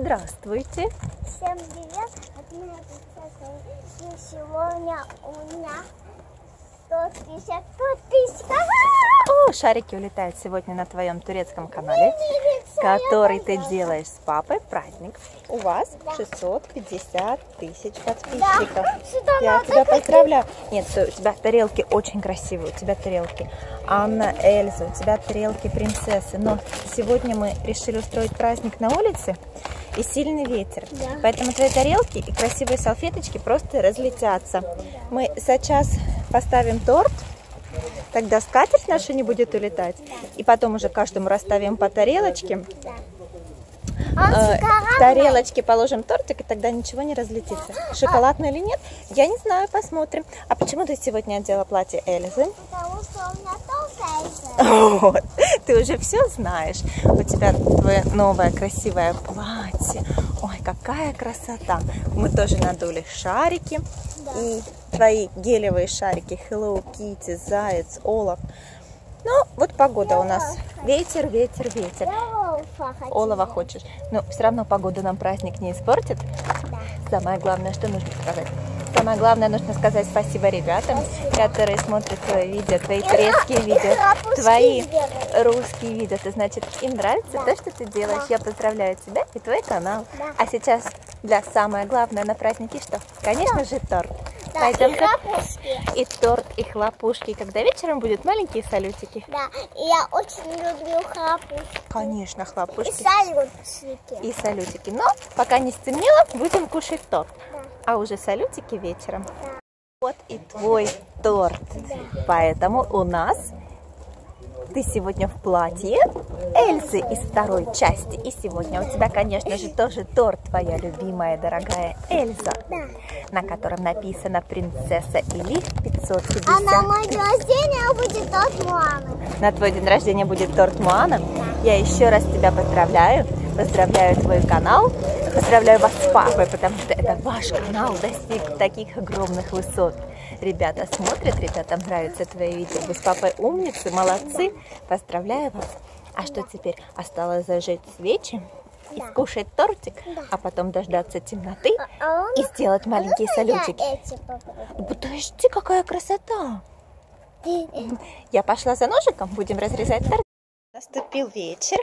Здравствуйте. Всем привет, от меня. И сегодня у меня 150 подписчиков. О, шарики улетают сегодня на твоем турецком канале, который ты делаешь с папой. Праздник. У вас 650 тысяч подписчиков. Да, сюда Я тебя поздравляю. Нет, у тебя тарелки очень красивые. У тебя тарелки Анна, Эльза, у тебя тарелки принцессы. Но сегодня мы решили устроить праздник на улице и сильный ветер. Да. Поэтому твои тарелки и красивые салфеточки просто разлетятся. Мы сейчас поставим торт. Тогда скатерть наша не будет улетать. И потом уже каждому расставим по тарелочке. Да. Э, тарелочке положим тортик, и тогда ничего не разлетится. Шоколадный или нет, я не знаю, посмотрим. А почему ты сегодня одела платье Эльзы? Потому что у меня толстая Вот, ты уже все знаешь. У тебя твое новое красивое платье. Ой, какая красота. Мы тоже надули шарики. Да. И твои гелевые шарики Hello Kitty, Заяц, Олаф. Ну, вот погода у нас. Ветер, ветер, ветер. Я Олфа хочу. Олова хочешь. Но все равно погода нам праздник не испортит. Да. Самое главное, что нужно сказать? Самое главное, нужно сказать спасибо ребятам, которые смотрят твои видео, твои турецкие видео, твои русские видео. Это значит, им нравится Да. то, что ты делаешь. Да. Я поздравляю тебя и твой канал. Да. А сейчас для самое главное на празднике что? Конечно же торт. Да, Пойдем и хлопушки. и торт, и хлопушки. Когда вечером будут маленькие салютики. Да, и я очень люблю хлопушки. Конечно, И хлопушки. салютики. и салютики. Но пока не стемнело, будем кушать торт. Да. А уже салютики вечером. Да. Вот и твой торт. Поэтому у нас ты сегодня в платье Эльзы из второй части. И сегодня у тебя, конечно же, тоже торт, твоя любимая, дорогая Эльза, Да. на котором написано «Принцесса Элиф 550». А на мой день рождения будет тот мамы. На твой день рождения будет торт Моана. Я еще раз тебя поздравляю. Поздравляю твой канал. Поздравляю вас с папой, потому что это ваш канал достиг таких огромных высот. Ребята смотрят, ребятам нравятся твои видео. Вы с папой умницы, молодцы. Поздравляю вас. А что теперь? Осталось зажечь свечи и скушать тортик, а потом дождаться темноты А он- и сделать маленькие салютики. эти попробую? Подожди, какая красота! Я пошла за ножиком, будем разрезать торт. Наступил вечер,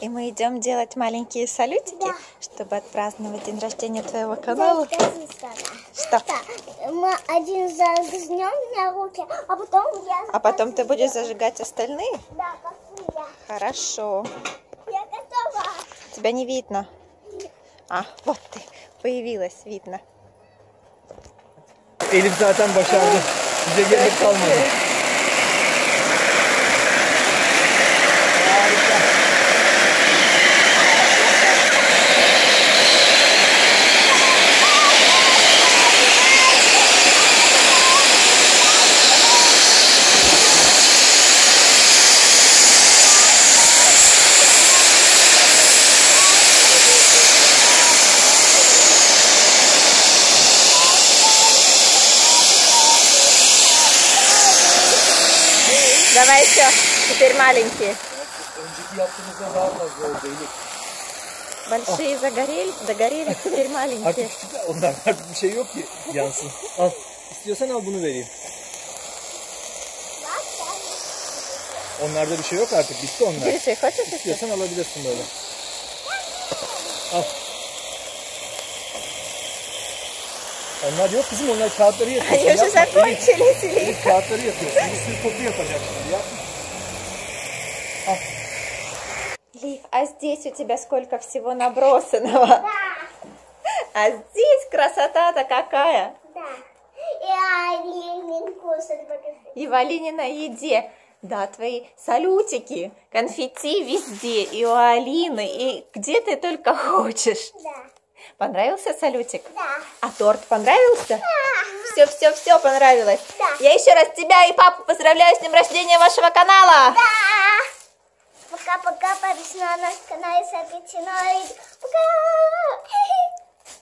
и мы идем делать маленькие салютики, Да. чтобы отпраздновать день рождения твоего канала. Сара. Что? Да, мы один зажгнем на руки, а потом я... А потом ты будешь зажигать остальные? Да, как я. Хорошо. Я готова. Тебя не видно. А, вот ты, появилась, видно. Elif zaten başardı. Bize gerek kalmadı. Давай еще, теперь маленькие. Önceki yaptığımızdan daha fazla oldu Elif. Большие загорели, догорели, теперь маленькие. Artık onlar artık bir şey yok ki yansın. Al. İstiyorsan al bunu vereyim. Onlarda bir şey yok artık. Bitti onlar. Гриша, хочешь еще? İstiyorsan alabilirsin böyle. Al. Onlar yok bizim onlar kağıtları yapıyorsun. Они уже Yapma, Elif. закончились, Лив. Elif kağıtları yapıyorsun. Bir sürü koku yapacak şimdi. Yapma. Al. Лив, а здесь у тебя сколько всего набросанного? А здесь красота-то какая! Да. И покажи. И Валине на еде. Да, твои салютики, конфетти везде, и у Алины, и где ты только хочешь. Да. Понравился салютик? Да. А торт понравился? Все, все, все понравилось. Да. Я еще раз тебя и папу поздравляю с днем рождения вашего канала. Да. Пока-пока, подписывайтесь на наш канал и смотрите новые. Пока.